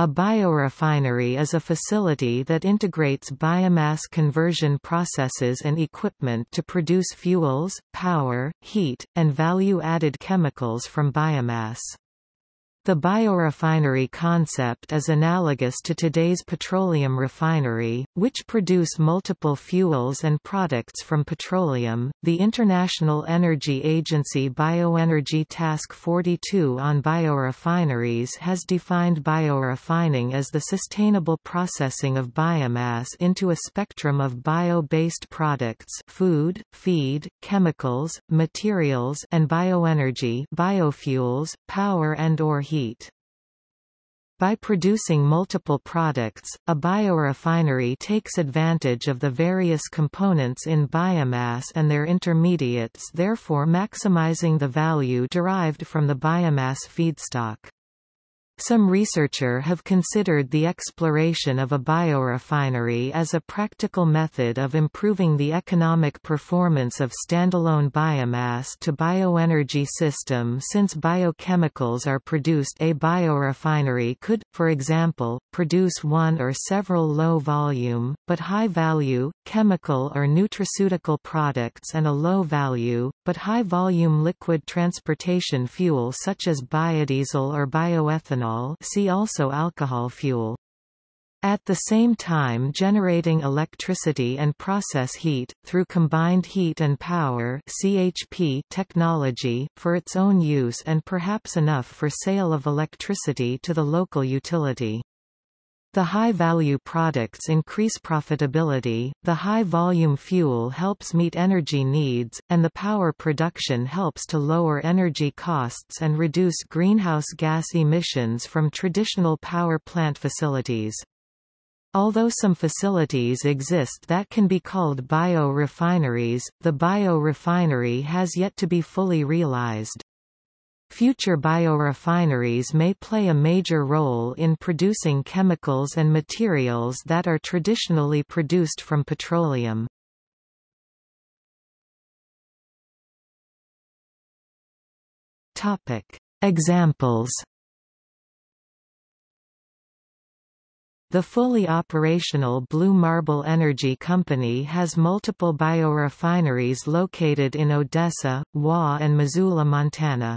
A biorefinery is a facility that integrates biomass conversion processes and equipment to produce fuels, power, heat, and value-added chemicals from biomass. The biorefinery concept is analogous to today's petroleum refinery, which produce multiple fuels and products from petroleum. The International Energy Agency Bioenergy Task 42 on biorefineries has defined biorefining as the sustainable processing of biomass into a spectrum of bio-based products, food, feed, chemicals, materials, and bioenergy, biofuels, power and or heat. By producing multiple products, a biorefinery takes advantage of the various components in biomass and their intermediates therefore maximizing the value derived from the biomass feedstock. Some researcher have considered the exploration of a biorefinery as a practical method of improving the economic performance of standalone biomass to bioenergy system since biochemicals are produced. A biorefinery could, for example, produce one or several low-volume, but high-value, chemical or nutraceutical products and a low-value, but high-volume liquid transportation fuel such as biodiesel or bioethanol see also alcohol fuel. At the same time generating electricity and process heat, through combined heat and power CHP technology, for its own use and perhaps enough for sale of electricity to the local utility. The high-value products increase profitability, the high-volume fuel helps meet energy needs, and the power production helps to lower energy costs and reduce greenhouse gas emissions from traditional power plant facilities. Although some facilities exist that can be called biorefineries, the biorefinery has yet to be fully realized. Future biorefineries may play a major role in producing chemicals and materials that are traditionally produced from petroleum. Examples The fully operational Blue Marble Energy Company has multiple biorefineries located in Odessa, Wa and Missoula, Montana.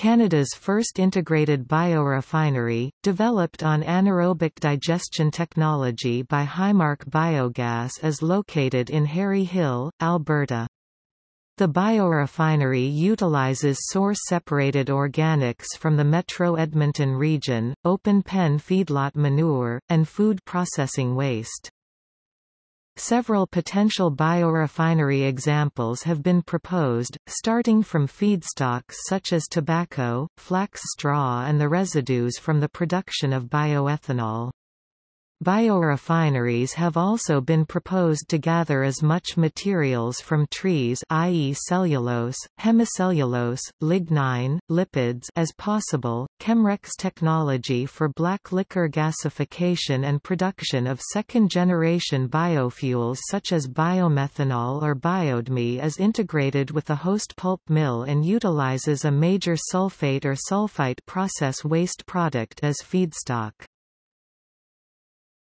Canada's first integrated biorefinery, developed on anaerobic digestion technology by Highmark Biogas is located in Harry Hill, Alberta. The biorefinery utilizes source-separated organics from the Metro Edmonton region, open-pen feedlot manure, and food processing waste. Several potential biorefinery examples have been proposed, starting from feedstocks such as tobacco, flax straw and the residues from the production of bioethanol. Biorefineries have also been proposed to gather as much materials from trees i.e. cellulose, hemicellulose, lignin, lipids as possible. Chemrec technology for black liquor gasification and production of second-generation biofuels such as biomethanol or biodme is integrated with a host pulp mill and utilizes a major sulfate or sulfite process waste product as feedstock.